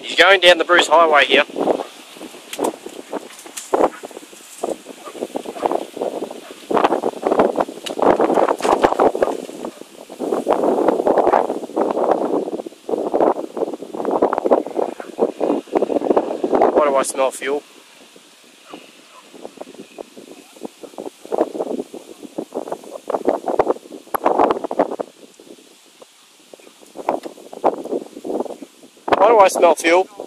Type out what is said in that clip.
He's going down the Bruce Highway here. Why do I smell fuel? Why do I smell fuel?